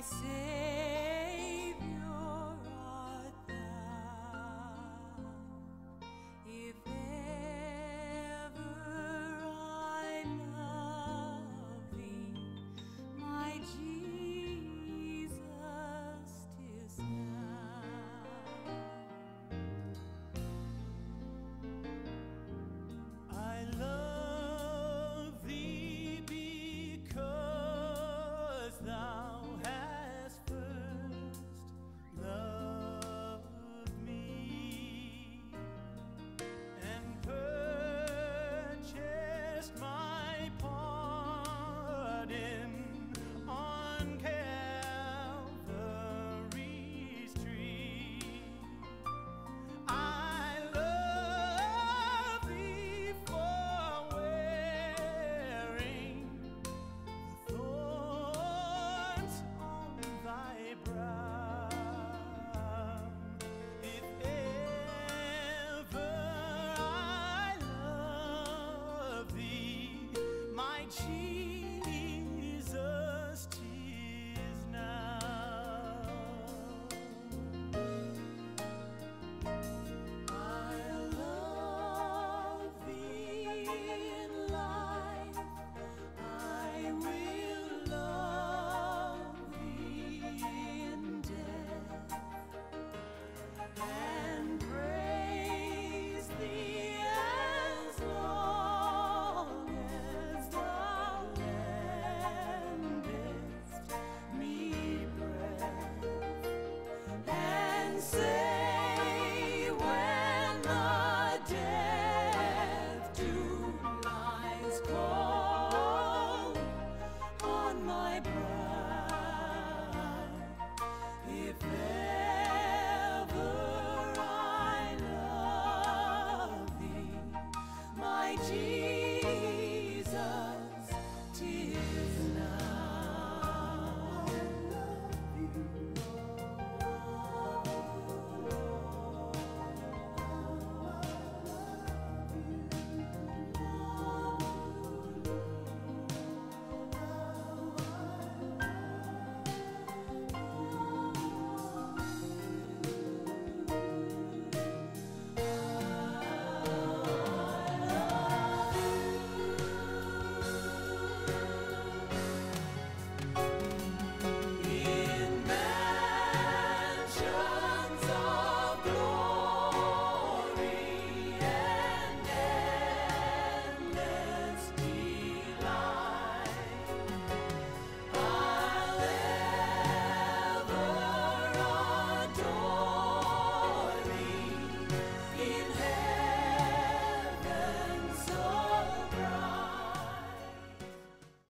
my sin.